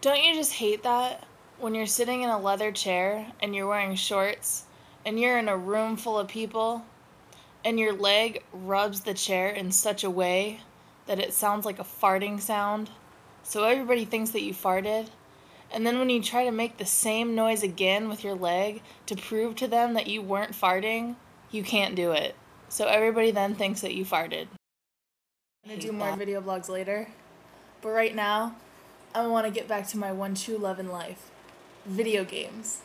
Don't you just hate that? When you're sitting in a leather chair and you're wearing shorts and you're in a room full of people and your leg rubs the chair in such a way that it sounds like a farting sound. So everybody thinks that you farted. And then when you try to make the same noise again with your leg to prove to them that you weren't farting, you can't do it. So everybody then thinks that you farted. I'm gonna do more video blogs later. But right now, I want to get back to my one true love in life video games.